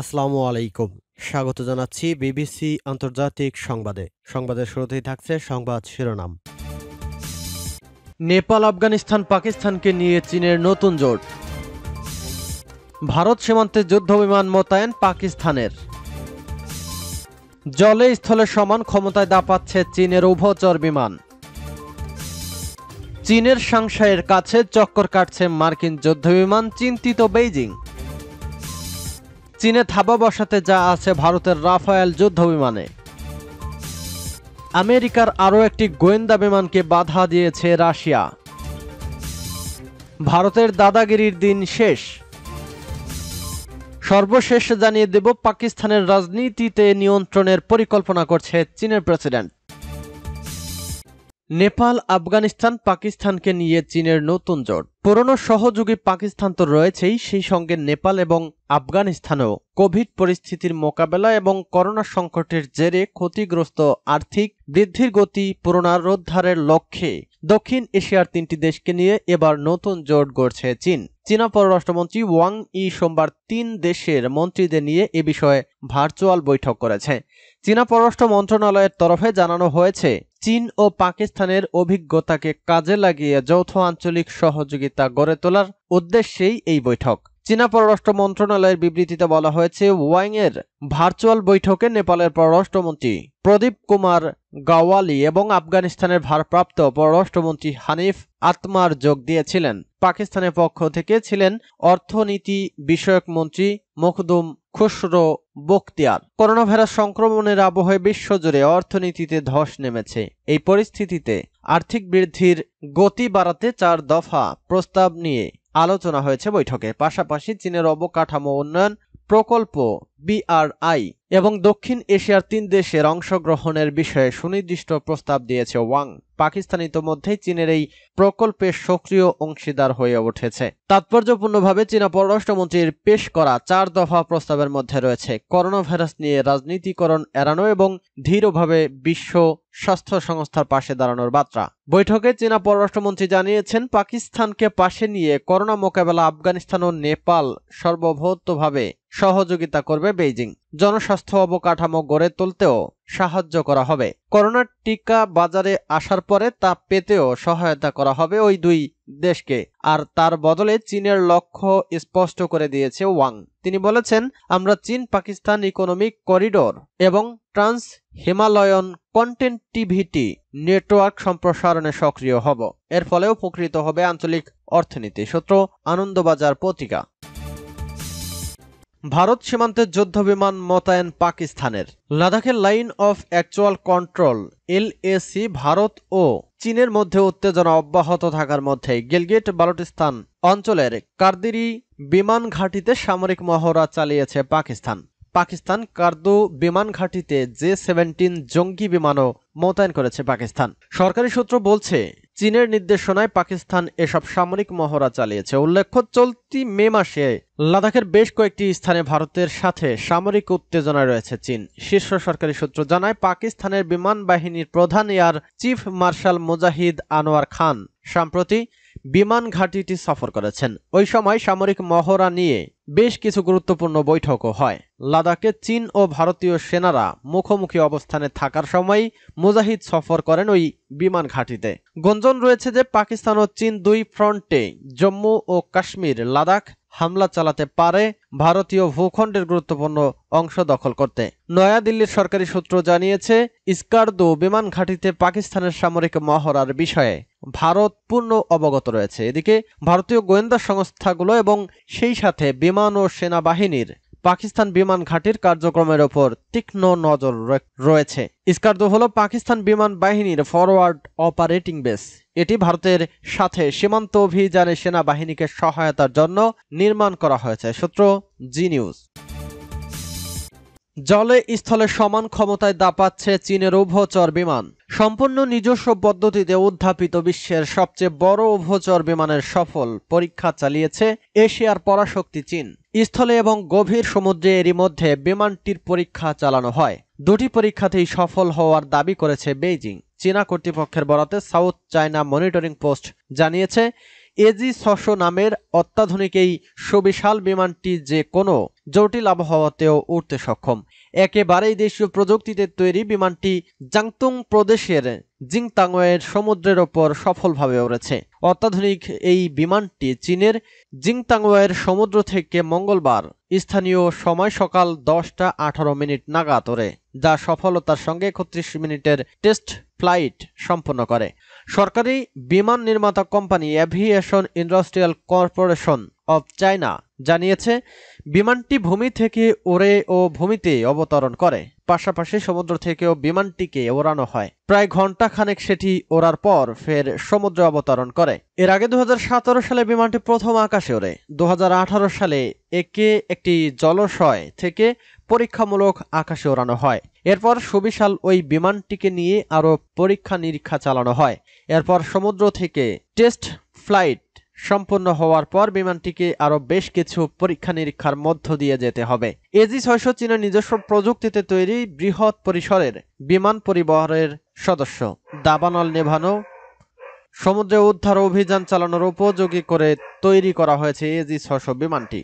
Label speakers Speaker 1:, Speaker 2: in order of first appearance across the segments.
Speaker 1: আসসালামু আলাইকুম। স্বাগত জানাচ্ছি বিবিসি আন্তর্জাতিক সংবাদে। সংবাদের শুরুতেই থাকছে সংবাদ শিরোনাম। নেপাল, আফগানিস্তান, পাকিস্তানকে নিয়ে চীনের নতুন জোট। ভারত সীমান্তে যুদ্ধ বিমান মোতায়েন পাকিস্তানের। জলে স্থলে সমান ক্ষমতায় দাপাচ্ছে চীনের উভচর বিমান। চীনের সাংসাইয়ের কাছে চক্কর কাটছে মার্কিন যুদ্ধবিমান চিন্তিত বেইজিং। চীনে থাবা বসাতে যা আছে ভারতের রাফায়েল যুদ্ধ বিমানে। আমেরিকার আরও একটি গোয়েন্দা বিমানকে বাধা দিয়েছে রাশিয়া। ভারতের দাদাগিরির দিন শেষ। সর্বশেষ জানিয়ে দেব, পাকিস্তানের রাজনীতিতে নিয়ন্ত্রণের পরিকল্পনা করছে চীনের প্রেসিডেন্ট। নেপাল, আফগানিস্তান, পাকিস্তানকে নিয়ে চীনের নতুন জোট। পুরনো সহযোগী পাকিস্তান তো রয়েছেই, সেই সঙ্গে নেপাল এবং আফগানিস্তানেও। কোভিড পরিস্থিতির মোকাবেলা এবং করোনা সংকটের জেরে ক্ষতিগ্রস্ত আর্থিক বৃদ্ধির গতি পুনরুদ্ধারের লক্ষ্যে দক্ষিণ এশিয়ার তিনটি দেশকে নিয়ে এবার নতুন জোট গড়ছে চীন। চীনা পররাষ্ট্রমন্ত্রী ওয়াং ই সোমবার তিন দেশের মন্ত্রীদের নিয়ে এ বিষয়ে ভার্চুয়াল বৈঠক করেছে। চীনা পররাষ্ট্র মন্ত্রণালয়ের তরফে জানানো হয়েছে, চীন ও পাকিস্তানের অভিজ্ঞতাকে কাজে লাগিয়ে যৌথ আঞ্চলিক সহযোগিতা গড়ে তোলার উদ্দেশ্যেই এই বৈঠক। চীনা পররাষ্ট্র মন্ত্রণালয়ের বিবৃতিতে বলা হয়েছে ওয়াং এর ভার্চুয়াল বৈঠকে নেপালের পররাষ্ট্রমন্ত্রী প্রদীপ কুমার গাওয়ালি এবং আফগানিস্তানের ভারপ্রাপ্ত পররাষ্ট্রমন্ত্রী হানিফ আতমার যোগ দিয়েছিলেন। পাকিস্তানের পক্ষ থেকে ছিলেন অর্থনীতি বিষয়ক মন্ত্রী মখদুম খুসরো বখতিয়ার। করোনা ভাইরাস সংক্রমণের আবহে বিশ্বজুড়ে অর্থনীতিতে ধস নেমেছে। এই পরিস্থিতিতে আর্থিক বৃদ্ধির গতি বাড়াতে চার দফা প্রস্তাব নিয়ে আলোচনা হয়েছে বৈঠকে। পাশাপাশি চীনের অবকাঠামো উন্নয়ন প্রকল্প বিআরআই এবং দক্ষিণ এশিয়ার তিন দেশের অংশগ্রহণের বিষয়ে সুনির্দিষ্ট প্রস্তাব দিয়েছে ওয়াং। পাকিস্তান ইতোমধ্যেই চীনের এই প্রকল্পের সক্রিয় অংশীদার হয়ে উঠেছে। তাৎপর্যপূর্ণভাবে চীনা পররাষ্ট্রমন্ত্রীর পেশ করা চার দফা প্রস্তাবের মধ্যে রয়েছে করোনা ভাইরাস নিয়ে রাজনীতিকরণ এড়ানো এবং ধীরভাবে বিশ্ব স্বাস্থ্য সংস্থার পাশে দাঁড়ানোর বার্তা। বৈঠকে চীনা পররাষ্ট্রমন্ত্রী জানিয়েছেন, পাকিস্তানকে পাশে নিয়ে করোনা মোকাবেলা আফগানিস্তান ও নেপাল সর্বভৌতভাবে সহযোগিতা করবে বেইজিং। জনস্বাস্থ্য অবকাঠামো গড়ে তুলতেও সাহায্য করা হবে। করোনার টিকা বাজারে আসার পরে তা পেতেও সহায়তা করা হবে ওই দুই দেশকে। আর তার বদলে চীনের লক্ষ্য স্পষ্ট করে দিয়েছে ওয়াং। তিনি বলেছেন, আমরা চীন পাকিস্তান ইকোনমিক করিডোর এবং ট্রান্স হিমালয়ন কন্টেন্টিভিটি নেটওয়ার্ক সম্প্রসারণে সক্রিয় হব। এর ফলে উপকৃত হবে আঞ্চলিক অর্থনীতি। সূত্র, আনন্দবাজার পত্রিকা। ভারত সীমান্তে যুদ্ধ বিমান মোতায়েন পাকিস্তানের। লাদাখের line of actual control LAC Bharat ও চীনের মধ্যে উত্তেজনা অব্যাহত থাকার মধ্যে গিলগিট বালুচিস্তান অঞ্চলের কার্দিরি বিমান ঘাঁটিতে সামরিক মহড়া চালিয়েছে পাকিস্তান। পাকিস্তান কার্দু বিমান ঘাঁটিতে জে সেভেন্টিন জঙ্গি বিমানও মোতায়েন করেছে পাকিস্তান। সরকারি সূত্র বলছে চীনের নির্দেশনায় পাকিস্তান এসব সামরিক মহড়া চালিয়েছে। উল্লেখ্য, চলতি মে মাসে লাদাখের বেশ কয়েকটি স্থানে ভারতের সাথে সামরিক উত্তেজনা রয়েছে চীন। শীর্ষ সরকারি সূত্র জানায়, পাকিস্তানের বিমান বাহিনীর প্রধান air chief marshal Mujahid Anwar Khan, সম্প্রতি বিমান ঘাঁটিটি সফর করেছেন। ওই সময় সামরিক মহড়া নিয়ে বেশ কিছু গুরুত্বপূর্ণ বৈঠকও হয়। লাদাখে চীন ও ভারতীয় সেনারা মুখোমুখি অবস্থানে থাকার সময় মুজাহিদ সফর করেন ওই বিমান ঘাঁটিতে। গঞ্জন রয়েছে যে পাকিস্তান ও চীন দুই ফ্রন্টে জম্মু ও কাশ্মীর, লাদাখ হামলা চালাতে পারে ভারতীয় ভূখণ্ডের গুরুত্বপূর্ণ অংশ দখল করতে। নয়াদিল্লির সরকারি সূত্র জানিয়েছে, ইস্কারদো বিমান ঘাঁটিতে পাকিস্তানের সামরিক মহড়ার বিষয়ে ভারত পূর্ণ অবগত রয়েছে। এদিকে, ভারতীয় গোয়েন্দা সংস্থাগুলো এবং সেই সাথে বিমান ও সেনাবাহিনীর পাকিস্তান বিমান ঘাঁটির কার্যক্রমের ওপর তীক্ষ্ণ নজর রয়েছে। ইস্কার্দো হল পাকিস্তান বিমান বাহিনীর ফরওয়ার্ড অপারেটিং বেস। এটি ভারতের সাথে সীমান্ত অভিযানে সেনাবাহিনীকে সহায়তার জন্য নির্মাণ করা হয়েছে। সূত্র জি নিউজ। জলে স্থলে সমান ক্ষমতায় দাপাচ্ছে চীনের উভচর বিমান। সম্পূর্ণ নিজস্ব পদ্ধতিতে উদ্ধাপিত বিশ্বের সবচেয়ে বড় উভচর বিমানের সফল পরীক্ষা চালিয়েছে এশিয়ার পরাশক্তি চীন। স্থলে এবং গভীর সমুদ্রে এরই মধ্যে বিমানটির পরীক্ষা চালানো হয়। দুটি পরীক্ষাতেই সফল হওয়ার দাবি করেছে বেইজিং। চীনা কর্তৃপক্ষের বরাতে সাউথ চায়না মনিটরিং পোস্ট জানিয়েছে এজি ছশো নামের অত্যাধুনিক এই সুবিশাল বিমানটি যে কোনো জটিল আবহাওয়াতেও উঠতে সক্ষম। একেবারেই দেশীয় প্রযুক্তিতে তৈরি বিমানটি জাংতুং প্রদেশের জিংতাংয়ের সমুদ্রের ওপর সফলভাবে উড়েছে। অত্যাধুনিক এই বিমানটি চীনের জিংতাংয়ের সমুদ্র থেকে মঙ্গলবার স্থানীয় সময় সকাল দশটা আঠারো মিনিট ওড়ে, যা সফলতার সঙ্গে একত্রিশ মিনিটের টেস্ট ফ্লাইট সম্পন্ন করে। সরকারি বিমান নির্মাতা company Aviation Industrial Corporation of China জানিয়েছে, বিমানটি ভূমি থেকে ওড়ে ও ভূমিতে অবতরণ করে। পাশাপাশি সমুদ্র থেকেও বিমানটিকে ওড়ানো হয়। প্রায় ঘণ্টা খানেক সেটি ওড়ার পর ফের সমুদ্রে অবতরণ করে। এর আগে দু হাজার সতেরো সালে বিমানটি প্রথম আকাশে ওড়ে। দু হাজার আঠারো সালে একে একটি জলাশয় থেকে পরীক্ষামূলক আকাশে ওড়ানো হয়। এরপর সুবিশাল ওই বিমানটিকে নিয়ে আরও পরীক্ষা নিরীক্ষা চালানো হয়। এরপর সমুদ্র থেকে টেস্ট ফ্লাইট সম্পন্ন হওয়ার পর বিমানটিকে আরও বেশ কিছু পরীক্ষা নিরীক্ষার মধ্য দিয়ে যেতে হবে। এজি ছয়শো চীনের নিজস্ব প্রযুক্তিতে তৈরি বৃহৎ পরিসরের বিমান পরিবহনের সদস্য। দাবানল নেভানো, সমুদ্রে উদ্ধার অভিযান চালানোর উপযোগী করে তৈরি করা হয়েছে এজি ছশো বিমানটি।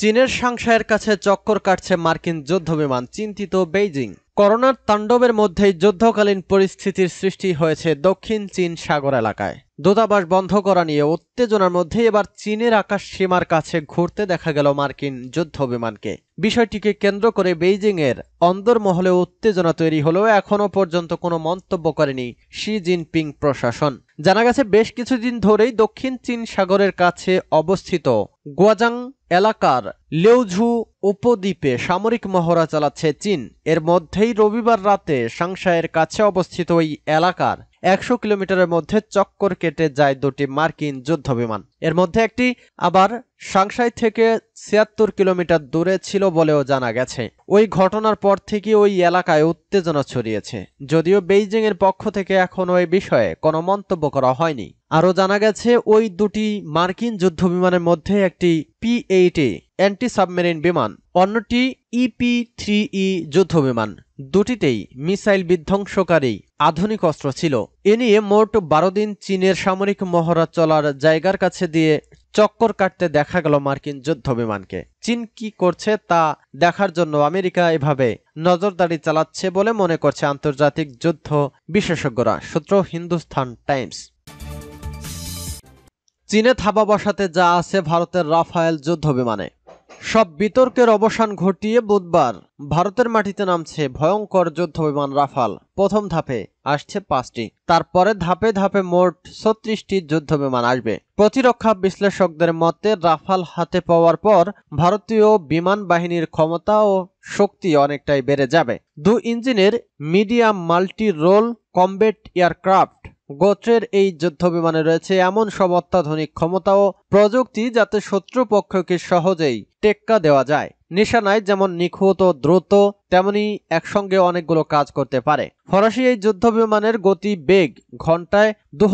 Speaker 1: চীনের সাংশায়ের কাছে চক্কর কাটছে মার্কিন যুদ্ধবিমান, চিন্তিত বেইজিং। করোনার তাণ্ডবের মধ্যেই যুদ্ধকালীন পরিস্থিতির সৃষ্টি হয়েছে দক্ষিণ চীন সাগর এলাকায়। দূতাবাস বন্ধ করা নিয়ে উত্তেজনার মধ্যে এবার চীনের আকাশ সীমার কাছে ঘুরতে দেখা গেল মার্কিন যুদ্ধ বিমানকে বিষয়টিকে কেন্দ্র করে বেইজিং এর অন্দরমহলে উত্তেজনা তৈরি হলেও এখনও পর্যন্ত কোনো মন্তব্য করেনি শি জিনপিং প্রশাসন। জানা গেছে, বেশ কিছুদিন ধরেই দক্ষিণ চীন সাগরের কাছে অবস্থিত গুয়াজাং এলাকার লেউঝু উপদ্বীপে সামরিক মহড়া চালাচ্ছে চীন। এর মধ্যেই রবিবার রাতে সাংশায়ের কাছে অবস্থিত ওই এলাকার একশো কিলোমিটারের মধ্যে চক্কর কেটে যায় দুটি মার্কিন যুদ্ধ বিমান এর মধ্যে একটি আবার সাংসাই থেকে ছিয়াত্তর কিলোমিটার দূরে ছিল বলেও জানা গেছে। ওই ঘটনার পর থেকে ওই এলাকায় উত্তেজনা ছড়িয়েছে। যদিও বেইজিংয়ের পক্ষ থেকে এখনও এই বিষয়ে কোনো মন্তব্য করা হয়নি। আরও জানা গেছে, ওই দুটি মার্কিন যুদ্ধবিমানের মধ্যে একটি পি এইটে অ্যান্টি সাবমেরিন বিমান, অন্যটি ইপি থ্রি ই যুদ্ধবিমান। দুটিতেই মিসাইল বিধ্বংসকারী আধুনিক অস্ত্র ছিল। এ নিয়ে মোট বারো দিন চীনের সামরিক মহড়া চলার জায়গার কাছে দিয়ে চক্কর কাটতে দেখা গেল মার্কিন যুদ্ধ বিমানকে চীন কি করছে তা দেখার জন্য আমেরিকা এভাবে নজরদারি চালাচ্ছে বলে মনে করছে আন্তর্জাতিক যুদ্ধ বিশেষজ্ঞরা, সূত্র হিন্দুস্তান টাইমস। চীনে থাবা বসাতে যা আছে ভারতের রাফায়েল যুদ্ধ বিমানে সব বিতর্কের অবসান ঘটিয়ে বুধবার ভারতের মাটিতে নামছে ভয়ঙ্কর যুদ্ধ বিমান রাফাল। প্রথম ধাপে আসছে পাঁচটি। তারপরে ধাপে ধাপে মোট ছত্রিশটি যুদ্ধ বিমান আসবে। প্রতিরক্ষা বিশ্লেষকদের মতে, রাফাল হাতে পাওয়ার পর ভারতীয় বিমান বাহিনীর ক্ষমতা ও শক্তি অনেকটাই বেড়ে যাবে। দু ইঞ্জিনের medium multi role combat aircraft গোত্রের এই যুদ্ধ বিমানে রয়েছে এমন সব অত্যাধুনিক ক্ষমতা ও প্রযুক্তি যাতে শত্রুপক্ষকে সহজেই টেক্কা দেওয়া যায়। নিশানায় যেমন নিখুঁত ও দ্রুত, তেমনি একসঙ্গে অনেকগুলো কাজ করতে পারে। ফরাসি এই যুদ্ধ বিমানের গতি বেগ ঘন্টায় দু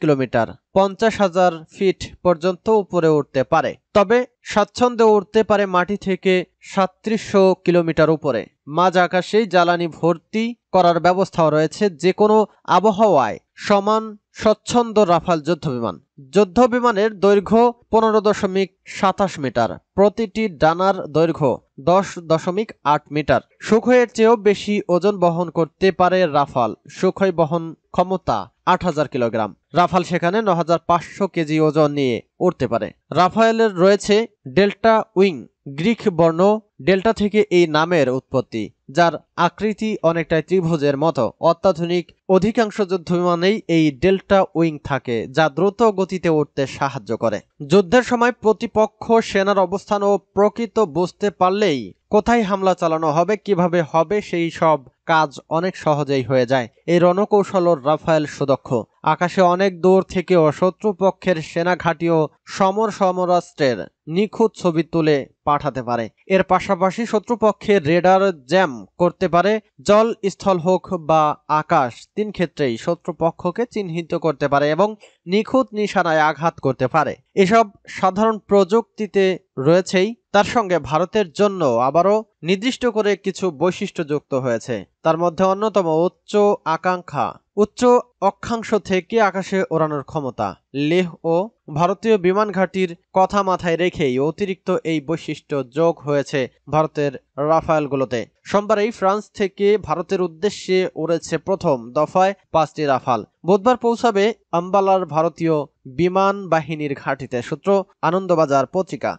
Speaker 1: কিলোমিটার। পঞ্চাশ হাজার ফিট পর্যন্ত উপরে উঠতে পারে। তবে স্বাচ্ছন্দ্যে উঠতে পারে মাটি থেকে সাতত্রিশশো কিলোমিটার উপরে। মাঝ আকাশেই জ্বালানি ভর্তি করার ব্যবস্থাও রয়েছে যে কোনো আবহাওয়ায়। সমান স্বচ্ছন্দ রাফাল যুদ্ধবিমান। যুদ্ধবিমানের দৈর্ঘ্য পনেরো দশমিক সাতাশ মিটার। প্রতিটি ডানার দৈর্ঘ্য দশ দশমিক আট মিটার। সুখয়ের চেয়েও বেশি ওজন বহন করতে পারে রাফাল। সুখয় বহন ক্ষমতা আট হাজার কিলোগ্রাম। রাফাল সেখানে ন হাজার পাঁচশো কেজি ওজন নিয়ে উঠতে পারে। রাফায়েলের রয়েছে ডেল্টা উইং, গ্রিক বর্ণ ডেল্টা থেকে এই নামের উৎপত্তি, যার আকৃতি অনেকটাই ত্রিভুজের মতো। অত্যাধুনিক অধিকাংশ যুদ্ধবিমানেই এই ডেল্টা উইং থাকে, যা দ্রুত গতিতে উঠতে সাহায্য করে। যুদ্ধের সময় প্রতিপক্ষ সেনার অবস্থান ও প্রকৃত বুঝতে পারলেই কোথায় হামলা চালানো হবে, কীভাবে হবে, সেই সব কাজ অনেক সহজেই হয়ে যায়। এই রণকৌশল রাফায়েল সুদক্ষ। আকাশে অনেক দূর থেকেও শত্রুপক্ষের সেনা ঘাঁটি ও সমর সমরাষ্ট্রের নিখুঁত ছবি তুলে পাঠাতে পারে। এর পাশাপাশি শত্রুপক্ষের রেডার জ্যাম করতে পারে জল স্থল হোক বা আকাশ তিন ক্ষেত্রেই শত্রুপক্ষকে চিহ্নিত করতে পারে এবং নিখুঁত নিশানায় আঘাত করতে পারে। এসব সাধারণ প্রযুক্তিতে রয়েছেই, তার সঙ্গে ভারতের জন্য আবারও নির্দিষ্ট করে কিছু বৈশিষ্ট্য যুক্ত হয়েছে। তার মধ্যে অন্যতম উচ্চ আকাঙ্ক্ষা উচ্চ অক্ষাংশ থেকে আকাশে ওড়ানোর ক্ষমতা। লেহ ও ভারতীয় বিমান ঘাঁটির কথা মাথায় রেখেই অতিরিক্ত এই বৈশিষ্ট্য যোগ হয়েছে ভারতের রাফায়েলগুলোতে। সোমবারেই ফ্রান্স থেকে ভারতের উদ্দেশ্যে উড়েছে প্রথম দফায় পাঁচটি রাফাল। বুধবার পৌঁছাবে আম্বালার ভারতীয় বিমান বাহিনীর ঘাঁটিতে। সূত্র, আনন্দবাজার পত্রিকা।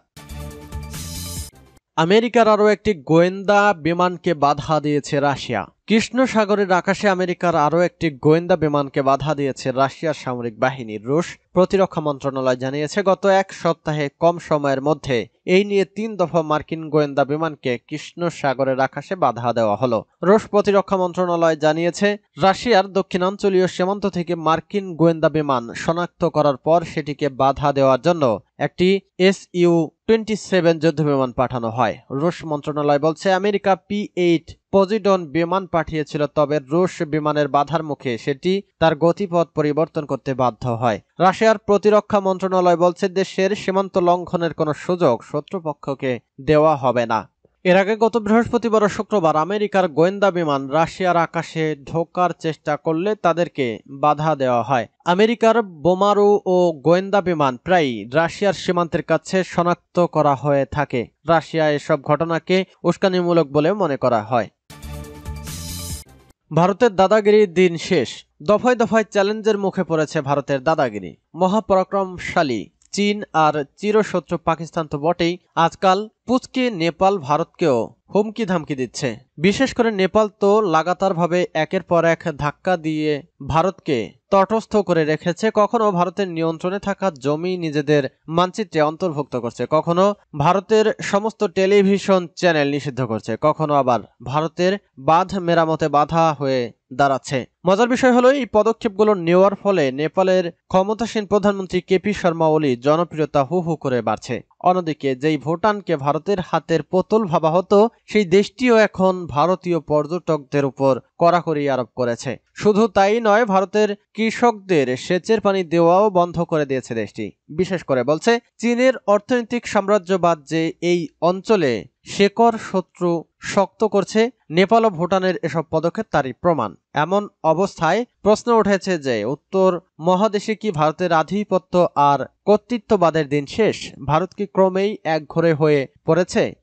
Speaker 1: আমেরিকার আরও একটি গোয়েন্দা বিমানকে বাধা দিয়েছে রাশিয়া। কৃষ্ণ সাগরের আকাশে আমেরিকার আরও একটি গোয়েন্দা বিমানকে বাধা দিয়েছে রাশিয়ার সামরিক বাহিনীর রুশ প্রতিরক্ষা মন্ত্রণালয় জানিয়েছে, গত এক সপ্তাহে কম সময়ের মধ্যে এই নিয়ে তিন দফা মার্কিন গোয়েন্দা বিমানকে কৃষ্ণ সাগরের আকাশে বাধা দেওয়া হলো। রুশ প্রতিরক্ষা মন্ত্রণালয় জানিয়েছে, রাশিয়ার দক্ষিণাঞ্চলীয় সীমান্ত থেকে মার্কিন গোয়েন্দা বিমান শনাক্ত করার পর সেটিকে বাধা দেওয়ার জন্য একটি এস ইউ টোয়েন্টি সেভেন যুদ্ধবিমান পাঠানো হয়। রুশ মন্ত্রণালয় বলছে, আমেরিকা পি এইট পজিডন বিমান পাঠিয়েছিল, তবে রুশ বিমানের বাধার মুখে সেটি তার গতিপথ পরিবর্তন করতে বাধ্য হয়। রাশিয়ার প্রতিরক্ষা মন্ত্রণালয় বলছে, দেশের সীমান্ত লঙ্ঘনের কোনো সুযোগ শত্রুপক্ষকে দেওয়া হবে না। এর আগে গত বৃহস্পতিবার ও শুক্রবার আমেরিকার গোয়েন্দা বিমান রাশিয়ার আকাশে ঢোকার চেষ্টা করলে তাদেরকে বাধা দেওয়া হয়। আমেরিকার বোমারু ও গোয়েন্দা বিমান প্রায়ই রাশিয়ার সীমান্তের কাছে শনাক্ত করা হয়ে থাকে। রাশিয়া এসব ঘটনাকে উস্কানিমূলক বলে মনে করা হয়। ভারতের দাদাগিরির দিন শেষ। দফায় দফায় চ্যালেঞ্জের মুখে পড়েছে ভারতের দাদাগিরি। মহাপরাক্রমশালী চীন আর চিরশত্রু পাকিস্তান তো বটেই। আজকাল পুচকে নেপাল ভারতকেও হুমকি ধামকি দিচ্ছে। বিশেষ করে নেপাল তো লাগাতারভাবে একের পর এক ধাক্কা দিয়ে ভারতকে তটস্থ করে রেখেছে। কখনো ভারতের নিয়ন্ত্রণে থাকা জমি নিজেদের মানচিত্রে অন্তর্ভুক্ত করছে। কখনো ভারতের সমস্ত টেলিভিশন চ্যানেল নিষিদ্ধ করছে। কখনো আবার ভারতের বাঁধ মেরামতে বাধা হয়ে দাঁড়াচ্ছে। মজার বিষয় হলো, এই পদক্ষেপগুলো নেওয়ার ফলে নেপালের ক্ষমতাসীন প্রধানমন্ত্রী কেপি শর্মা ওলি জনপ্রিয়তা হু হু করে বাড়ছে। অন্যদিকে, যেই ভুটানকে ভারতের হাতের পোতল ভাবা হতো, সেই দেশটিও এখন ভারতীয় পর্যটকদের উপর কড়াকড়ি আরোপ করেছে। শুধু তাই নয়, ভারতের কৃষকদের সেচের পানি দেওয়াও বন্ধ করে দিয়েছে দেশটি। বিশেষ করে বলছে, চীনের অর্থনৈতিক সাম্রাজ্যবাদ যে এই অঞ্চলে শেকর শত্রু শক্ত করছে, নেপাল ও ভুটানের এসব পদক্ষেপ তারই প্রমাণ। এমন অবস্থায় প্রশ্ন উঠেছে যে, উত্তর মহাদেশে কি ভারতের আধিপত্য আর কর্তৃত্ববাদের দিন শেষ? ভারত কি ক্রমেই একঘরে হয়ে পড়েছে?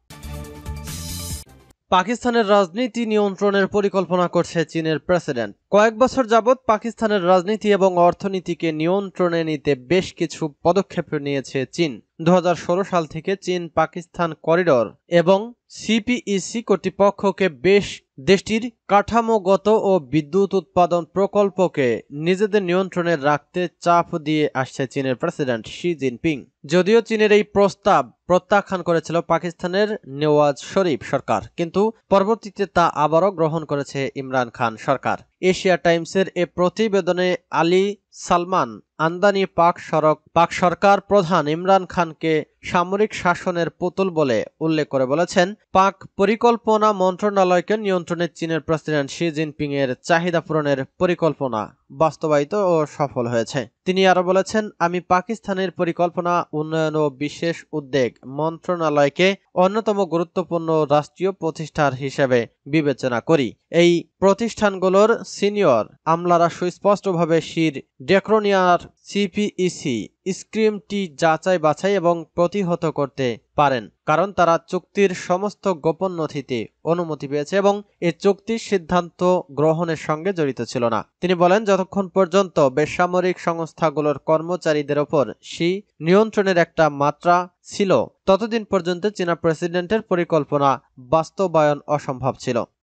Speaker 1: পাকিস্তানের রাজনীতি নিয়ন্ত্রণের পরিকল্পনা করছে চীনের প্রেসিডেন্ট। কয়েক বছর যাবৎ পাকিস্তানের রাজনীতি এবং অর্থনীতিকে নিয়ন্ত্রণে নিতে বেশ কিছু পদক্ষেপ নিয়েছে চীন। দু হাজার ষোলো সাল থেকে চীন পাকিস্তান করিডর এবং সিপিইসি কর্তৃপক্ষকে বেশ দেশটির কাঠামোগত ও বিদ্যুৎ উৎপাদন প্রকল্পকে নিজেদের নিয়ন্ত্রণে রাখতে চাপ দিয়ে আসছে চীনের প্রেসিডেন্ট শি জিনপিং। যদিও চীনের এই প্রস্তাব প্রত্যাখ্যান করেছিল পাকিস্তানের নেওয়াজ শরীফ সরকার, কিন্তু পরবর্তীতে তা আবারও গ্রহণ করেছে ইমরান খান সরকার। এশিয়া টাইমসের এ প্রতিবেদনে আলী সালমান আন্দানি পাক সড়ক, পাক সরকার প্রধান ইমরান খানকে সামরিক শাসনের পুতুল বলে উল্লেখ করে বলেছেন। পাক পরিকল্পনা মন্ত্রণালয়কে নিয়ন্ত্রণে চীনের প্রেসিডেন্ট শি জিনপিং এর চাহিদা পূরণের পরিকল্পনা বাস্তবায়িত ও সফল হয়েছে। তিনি আরও বলেছেন, আমি পাকিস্তানের পরিকল্পনা, উন্নয়ন ও বিশেষ উদ্বেগ মন্ত্রণালয়কে অন্যতম গুরুত্বপূর্ণ রাষ্ট্রীয় প্রতিষ্ঠান হিসেবে বিবেচনা করি। এই প্রতিষ্ঠানগুলোর সিনিয়র আমলারা সুস্পষ্টভাবে শির ডেক্রোনিয়ার সিপিইসি স্ক্রিমটি যাচাই বাছাই এবং প্রতিহত করতে পারেন, কারণ তারা চুক্তির সমস্ত গোপন নথিতে অনুমতি পেয়েছে এবং এ চুক্তির সিদ্ধান্ত গ্রহণের সঙ্গে জড়িত ছিল না। তিনি বলেন, যতক্ষণ পর্যন্ত বেসামরিক সংস্থাগুলোর কর্মচারীদের ওপর সি নিয়ন্ত্রণের একটা মাত্রা ছিল, ততদিন পর্যন্ত চীনা প্রেসিডেন্টের পরিকল্পনা বাস্তবায়ন অসম্ভব ছিল।